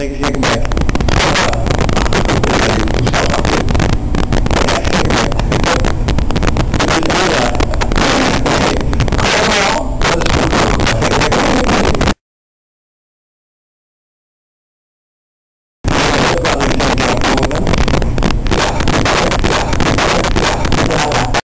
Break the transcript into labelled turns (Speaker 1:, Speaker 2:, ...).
Speaker 1: Thank you for.